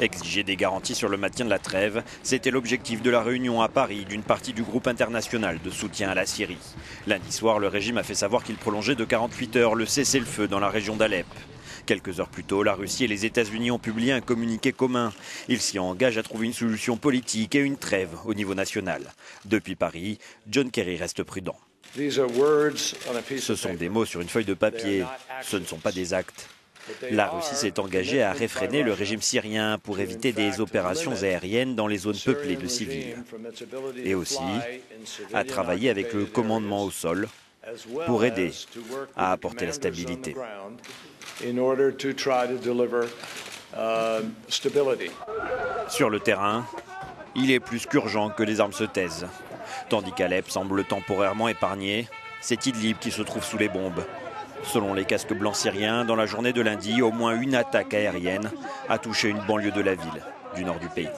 Exiger des garanties sur le maintien de la trêve, c'était l'objectif de la réunion à Paris d'une partie du groupe international de soutien à la Syrie. Lundi soir, le régime a fait savoir qu'il prolongeait de 48 heures le cessez-le-feu dans la région d'Alep. Quelques heures plus tôt, la Russie et les États-Unis ont publié un communiqué commun. Ils s'y engagent à trouver une solution politique et une trêve au niveau national. Depuis Paris, John Kerry reste prudent. Ce sont des mots sur une feuille de papier, ce ne sont pas des actes. La Russie s'est engagée à réfréner le régime syrien pour éviter des opérations aériennes dans les zones peuplées de civils. Et aussi à travailler avec le commandement au sol pour aider à apporter la stabilité. Sur le terrain, il est plus qu'urgent que les armes se taisent. Tandis qu'Alep semble temporairement épargné, c'est Idlib qui se trouve sous les bombes. Selon les casques blancs syriens, dans la journée de lundi, au moins une attaque aérienne a touché une banlieue de la ville du nord du pays.